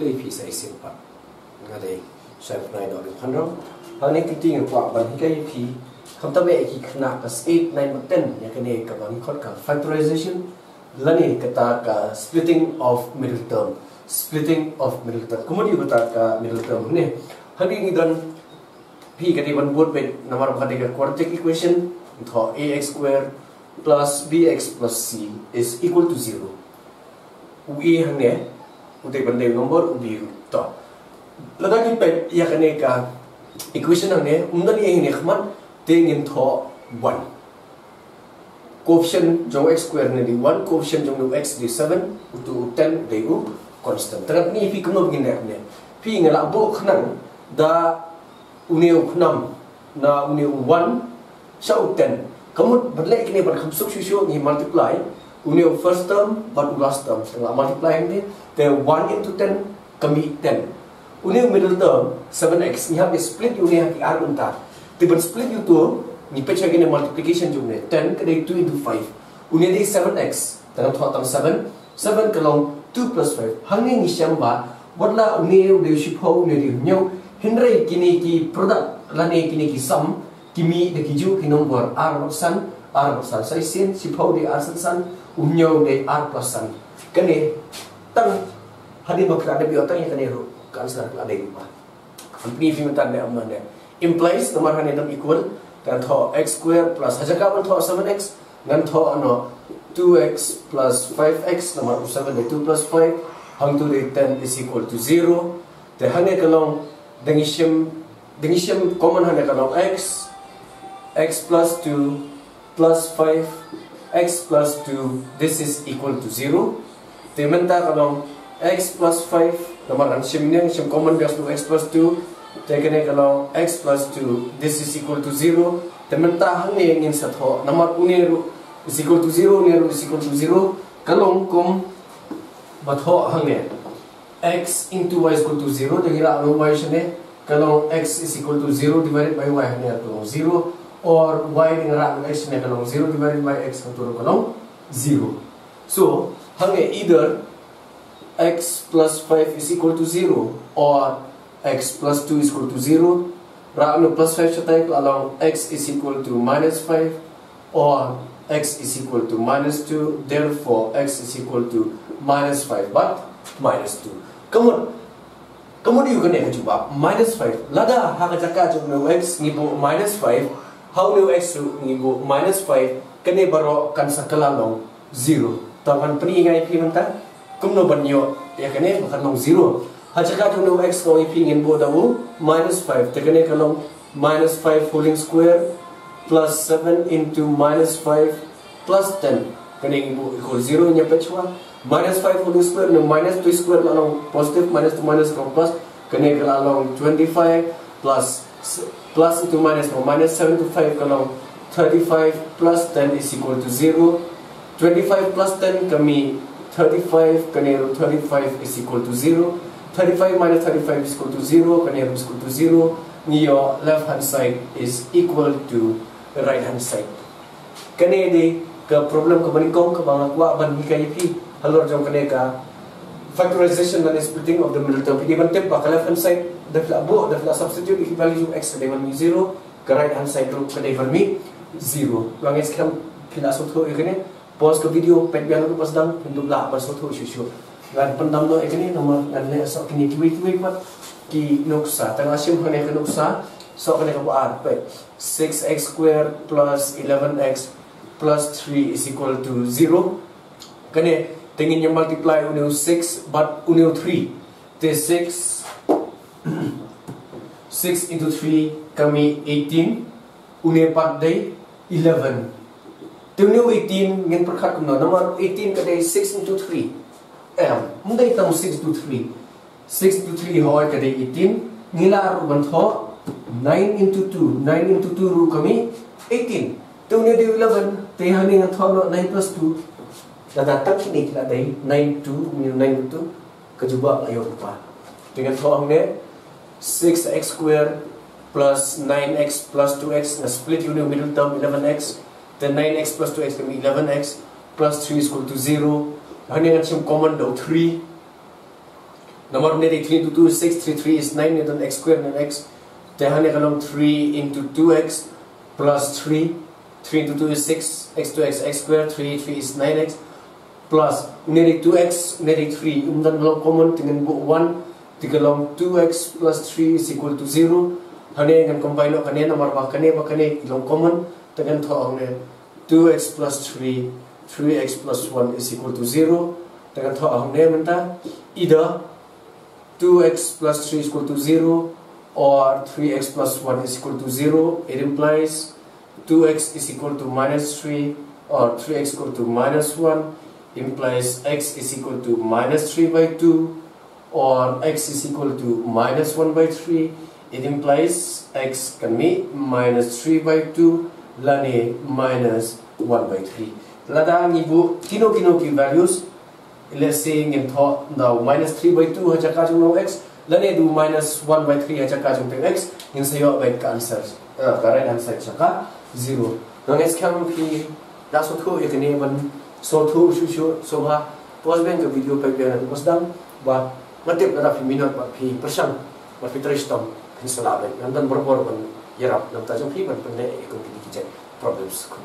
lei phi sai sim pa nga dei sai nai do bi phan ro hang ne ti ng kwa ban hi kai phi kham ta be ki khna ka 8 9 10 ya ka ne ka ban khot ka factorization. Lani ka ta ka splitting of middle term. Splitting of middle term. Kumudi ka ta ka middle term. Ne hang ni dan phi ka di ban bot be namar ka de quadratic equation tho ax square plus bx plus c is equal to 0 ui hang ne ubi to lada ki pe ya kane ka equation hang ne umdan ye ne khman tengin tho 1 coefficient jong x square ne di 1 coefficient jong x di 7 to 10 de u constant tangat ni fi kuno begin ne fi ngala bo khnang da uneu khnam na uneu 1 sau 10 kamu berlek kini ber kham suk shu ni multiply uneu first term but last term. Tengah multiply ni the 1 into 10 kami 10 uneu middle term 7x ni habis split uneu ki r unta tiba split you tu ni pecah gini multiplication jumlah 10 kedai 2 into 5 uneu di 7x tengah thot tang 7 7 kelong 2 plus 5 hangi ni syamba wadla uneu de shipo uneu di nyau henry kini ki product lane kini ki sum. Kimi de ki ju ki nomor r san r san sai sin shipo di r unyo de r plus kene tang hadi bakra de biota yang kene ru kan sar ada ipa ampni fi mata de amman de implies nomor hane dam equal kan tho x square plus haja ka ban tho 7x ngan tho ano 2x plus 5x nomor 7 de 2 plus 5 hang tu de 10 is equal to 0 de hane kalong dengishim dengishim common hane kalong x x plus 2 plus 5 x plus 2 this is equal to 0 tementa kalau x plus 5 nomor kan simnya sim common base to x plus 2 tekene kalau x plus 2 this is equal to 0 tementa hang ni ingin satu nomor uniru is equal to 0 uniru is equal to 0 kalau kum batho hang ni. x into y is equal to 0 jadi lah anu y sini kalau x is equal to 0 divided by y hanya tu 0 or y rak x ni kalau 0 divided by x turun kalau 0 so hanya either x plus 5 is equal to 0 or x plus 2 is equal to 0 rak anu plus 5 cetai kalau x is equal to minus 5 or x is equal to minus 2 therefore x is equal to minus 5 but minus 2 kemudian kemudian juga ni cuba minus 5 lada hak cakap cuma x ni minus 5 how x to ngigo minus 5 kene baro kan sakala long 0 taman pri ngai pi manta kumno banyo ya kene bakan long 0 ha chaka no x ko pi ngin bo dawu minus 5 te kene kalong minus 5 whole square plus 7 into minus 5 plus 10 kene ngibo equal 0 nya pechwa minus 5 whole square no minus 2 square along positive minus to minus ko plus. Kene kalong 25 plus plus into minus 4 minus 7 to 5 kalau 35 plus 10 is equal to 0 25 plus 10 kami 35 kanero 35 is equal to 0 35 minus 35 is equal to 0 kanero is equal to 0 your left hand side is equal to right hand side. Kane de ke problem ke banikong ke bang akwa ban hi kai pi halor jong kane ka factorization and splitting of the middle term. Di given tip, baka left hand side, dahil abo, dahil substitute, if value x. They will be 0, The right hand side root, kadai be 0. Bangis kaya pinasot You can pause the video, pet biyan ko pas dang, hindum lah, pasot ko isusyo. Gan pandam no ikini, nama nalina sa kini kiwi kiwi mat, ki nuksa, tangasim hane ka nuksa, so kani ka buar, pe, 6x squared plus 11x plus 3 is equal to 0. Can Kani, tingin niya multiply unil 6 but unil 3 this 6 6 into 3 kami 18 Une 4 day 11 Tingnu 18 Ngin perkat kumno naman 18 kaday 6 into 3 M Mundai tamu 6 into 3 6 into 3 hoy kaday 18 Ngila aru bantho 9 into 2 9 into 2 ru kami 18 Tingnu day 11 Tehani ngatho no 9 plus 2 Dada tak kini kila day 9 2 9 into 2 Kejuba ayo lupa Dengan thong ne 6x square plus 9x plus 2x na split unit middle term 11x then 9x plus 2x can be 11x plus 3 is equal to 0 hani nga siyang common daw 3 Number ne 3 into 2 is 6, 3, 3 is 9, then x square and x. Then kalong 3 into 2x plus 3. 3 into 2 is 6, x to x, x square, 3, 3 is 9x. Plus, ne 2x, ne 3, umdan kalong common, tingin bu 1. Tigalong 2x plus 3 is equal to 0. Hane kan combine o kane number ba kane ba kane ilong common. Tangan to ne 2x plus 3, 3x plus 1 is equal to 0. Tangan to ang ne menta either 2x plus 3 is equal to 0 or 3x plus 1 is equal to 0. It implies 2x is equal to minus 3 or 3x equal to minus 1 implies x is equal to minus 3 by 2 or x is equal to minus 1 by 3 it implies x can be minus 3 by 2 lane minus 1 by 3 lada ang ibu kino kino ki values let's say in thought now minus 3 by 2 haja ka jung x lane do minus 1 by 3 haja ka jung x in say your right answer uh, correct answer chaka 0 no next come ki da so thu ikne ban so thu shu shu so ha. Pos ben ka video pa ben pos dam ba matip na fi minot ba fi persang ba fi tristom in salabe nandan borbor ban yarap nam ta jong fi ban pan ne ko ki ki problems ko